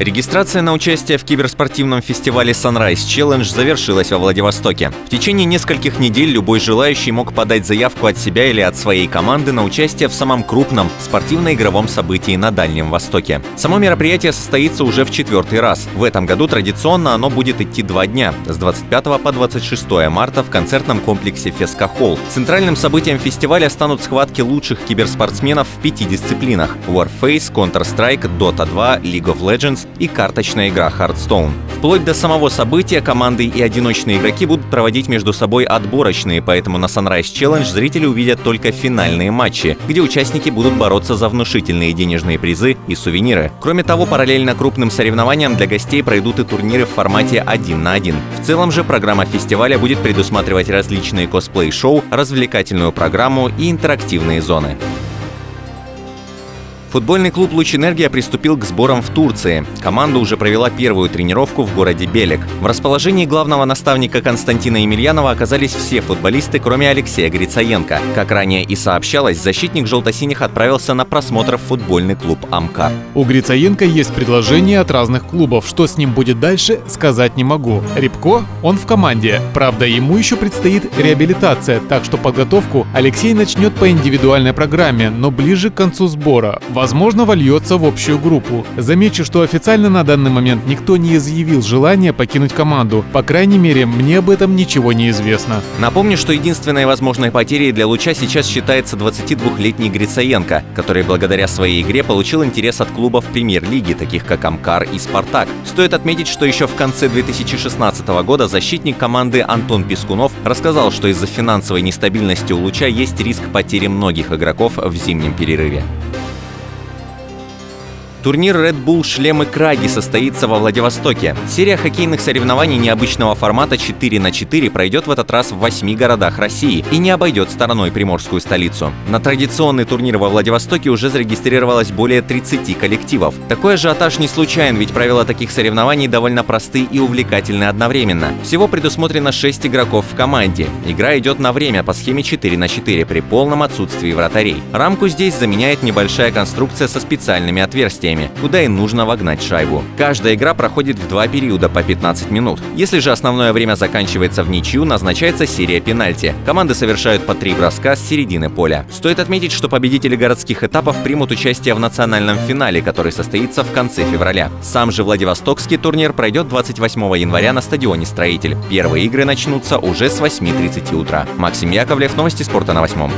Регистрация на участие в киберспортивном фестивале Sunrise Challenge завершилась во Владивостоке. В течение нескольких недель любой желающий мог подать заявку от себя или от своей команды на участие в самом крупном спортивно-игровом событии на Дальнем Востоке. Само мероприятие состоится уже в четвертый раз. В этом году традиционно оно будет идти два дня – с 25 по 26 марта в концертном комплексе Феска Холл. Центральным событием фестиваля станут схватки лучших киберспортсменов в пяти дисциплинах – Warface, Counter-Strike, Dota 2, League of Legends и карточная игра Hearthstone. Вплоть до самого события команды и одиночные игроки будут проводить между собой отборочные, поэтому на Sunrise Challenge зрители увидят только финальные матчи, где участники будут бороться за внушительные денежные призы и сувениры. Кроме того, параллельно крупным соревнованиям для гостей пройдут и турниры в формате один на один. В целом же программа фестиваля будет предусматривать различные косплей-шоу, развлекательную программу и интерактивные зоны. Футбольный клуб «Луч Энергия» приступил к сборам в Турции. Команда уже провела первую тренировку в городе Белек. В расположении главного наставника Константина Емельянова оказались все футболисты, кроме Алексея Грицаенко. Как ранее и сообщалось, защитник желто-синих отправился на просмотр в футбольный клуб «Амкар». У Грицаенко есть предложение от разных клубов. Что с ним будет дальше, сказать не могу. Рябко, он в команде. Правда, ему еще предстоит реабилитация, так что подготовку Алексей начнет по индивидуальной программе, но ближе к концу сбора возможно, вольется в общую группу. Замечу, что официально на данный момент никто не изъявил желания покинуть команду. По крайней мере, мне об этом ничего не известно. Напомню, что единственной возможной потерей для Луча сейчас считается 22-летний Грицаенко, который благодаря своей игре получил интерес от клубов премьер-лиги, таких как Амкар и Спартак. Стоит отметить, что еще в конце 2016 года защитник команды Антон Пескунов рассказал, что из-за финансовой нестабильности у Луча есть риск потери многих игроков в зимнем перерыве. Турнир Red Bull «Шлемы Краги» состоится во Владивостоке. Серия хоккейных соревнований необычного формата 4 на 4 пройдет в этот раз в 8 городах России и не обойдет стороной приморскую столицу. На традиционный турнир во Владивостоке уже зарегистрировалось более 30 коллективов. Такой ажиотаж не случайен, ведь правила таких соревнований довольно просты и увлекательны одновременно. Всего предусмотрено 6 игроков в команде. Игра идет на время по схеме 4 на 4 при полном отсутствии вратарей. Рамку здесь заменяет небольшая конструкция со специальными отверстиями позициями, куда и нужно вогнать шайбу. Каждая игра проходит в два периода по 15 минут. Если же основное время заканчивается в ничью, назначается серия пенальти. Команды совершают по три броска с середины поля. Стоит отметить, что победители городских этапов примут участие в национальном финале, который состоится в конце февраля. Сам же Владивостокский турнир пройдет 28 января на стадионе «Строитель». Первые игры начнутся уже с 8.30 утра. Максим Яковлев, новости спорта на восьмом.